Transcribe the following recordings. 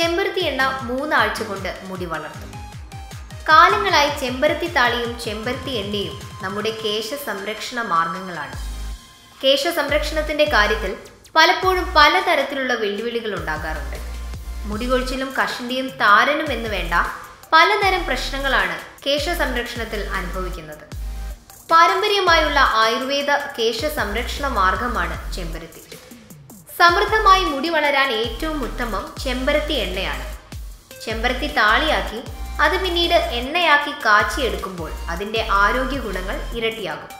ചെമ്പരത്തി എണ്ണ മൂന്നാഴ്ച കൊണ്ട് മുടി വളർത്തും. കാലങ്ങളായി ചെമ്പരത്തി താളിയും ചെമ്പരത്തി എണ്ണയും നമ്മുടെ കേശ സംരക്ഷണ മാർഗങ്ങളാണ്. കേശ സംരക്ഷണത്തിന്റെ കാര്യത്തിൽ പലപ്പോഴും പലതരത്തിലുള്ള വെല്ലുവിളികൾ ഉണ്ടാകാറുണ്ട്. മുടികൊഴിച്ചിലും കഷിന്റെയും താരനും എന്ന് വേണ്ട പലതരം പ്രശ്നങ്ങളാണ് കേശ സംരക്ഷണത്തിൽ അനുഭവിക്കുന്നത്. പാരമ്പര്യമായുള്ള ആയുർവേദ കേശ സംരക്ഷണ മാർഗമാണ് ചെമ്പരത്തി. സമൃദ്ധമായി മുടി വളരാൻ ഏറ്റവും ഉത്തമം ചെമ്പരത്തി എണ്ണയാണ്. ചെമ്പരത്തി താളിയാക്കി അത് പിന്നീട് എണ്ണയാക്കി കാച്ചിയെടുക്കുമ്പോൾ അതിന്റെ ആരോഗ്യ ഗുണങ്ങൾ ഇരട്ടിയാകും.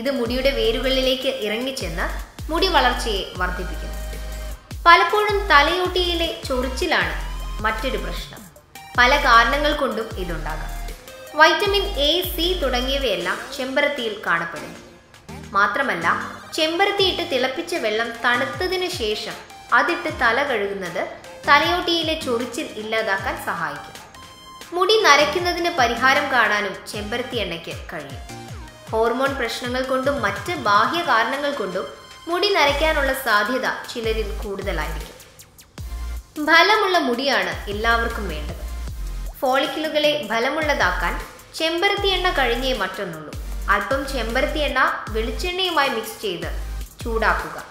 ഇത് മുടിയുടെ വേരുകളിലേക്ക് ഇറങ്ങിച്ചെന്ന് മുടി വളർച്ചയെ വർദ്ധിപ്പിക്കുന്നു. പലപ്പോഴും തലയോട്ടിയിലെ ചൊറിച്ചിലാണ് മറ്റൊരു പ്രശ്നം. പല കാരണങ്ങൾ കൊണ്ടും ഇതുണ്ടാകാം. വൈറ്റമിൻ എ സി തുടങ്ങിയവയെല്ലാം ചെമ്പരത്തിയിൽ കാണപ്പെടുന്നു. മാത്രമല്ല ചെമ്പരത്തിയിട്ട് തിളപ്പിച്ച വെള്ളം തണുത്തതിനു ശേഷം അതിട്ട് തല കഴുകുന്നത് തലയോട്ടിയിലെ ചൊറിച്ചിൽ ഇല്ലാതാക്കാൻ സഹായിക്കും. മുടി നരയ്ക്കുന്നതിന് പരിഹാരം കാണാനും ചെമ്പരത്തി എണ്ണയ്ക്ക് കഴിയും. ഹോർമോൺ പ്രശ്നങ്ങൾ കൊണ്ടും മറ്റ് ബാഹ്യ കാരണങ്ങൾ കൊണ്ടും മുടി നരയ്ക്കാനുള്ള സാധ്യത ചിലരിൽ കൂടുതലായിരിക്കും. ഫലമുള്ള മുടിയാണ് എല്ലാവർക്കും വേണ്ടത്. ഫോളിക്കിളുകളെ ഫലമുള്ളതാക്കാൻ ചെമ്പരത്തി എണ്ണ കഴിഞ്ഞേ മറ്റൊന്നുള്ളൂ. അല്പം ചെമ്പരത്തി എണ്ണ വെളിച്ചെണ്ണയുമായി മിക്സ് ചെയ്ത് ചൂടാക്കുക.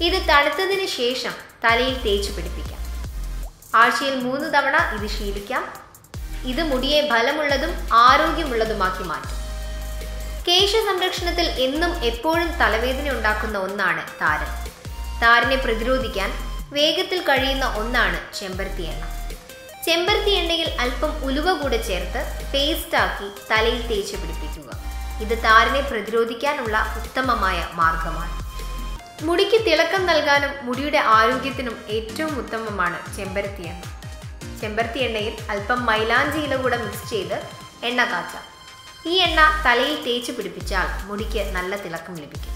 ഇത് തണുത്തതിന് ശേഷം തലയിൽ തേച്ച് പിടിപ്പിക്കാം. ആഴ്ചയിൽ മൂന്ന് തവണ ഇത് ശീലിക്കാം. ഇത് മുടിയെ ഫലമുള്ളതും ആരോഗ്യമുള്ളതുമാക്കി മാറ്റും. കേശ സംരക്ഷണത്തിൽ എന്നും എപ്പോഴും തലവേദന ഉണ്ടാക്കുന്ന ഒന്നാണ് താരൻ. താരനെ പ്രതിരോധിക്കാൻ വേഗത്തിൽ കഴിയുന്ന ഒന്നാണ് ചെമ്പരത്തി എണ്ണ. ചെമ്പരത്തി എണ്ണയിൽ അല്പം ഉലുവ കൂടെ ചേർത്ത് പേസ്റ്റാക്കി തലയിൽ തേച്ച് പിടിപ്പിക്കുക. ഇത് താരനെ പ്രതിരോധിക്കാനുള്ള ഉത്തമമായ മാർഗമാണ്. മുടിക്ക് തിളക്കം നൽകാനും മുടിയുടെ ആരോഗ്യത്തിനും ഏറ്റവും ഉത്തമമാണ് ചെമ്പരത്തി എണ്ണ. ചെമ്പരത്തി എണ്ണയിൽ അല്പം മൈലാഞ്ചി ഇല കൂടെ മിക്സ് ചെയ്ത് എണ്ണ കാച്ചാം. ഈ എണ്ണ തലയിൽ തേച്ച് പിടിപ്പിച്ചാൽ മുടിക്ക് നല്ല തിളക്കം ലഭിക്കും.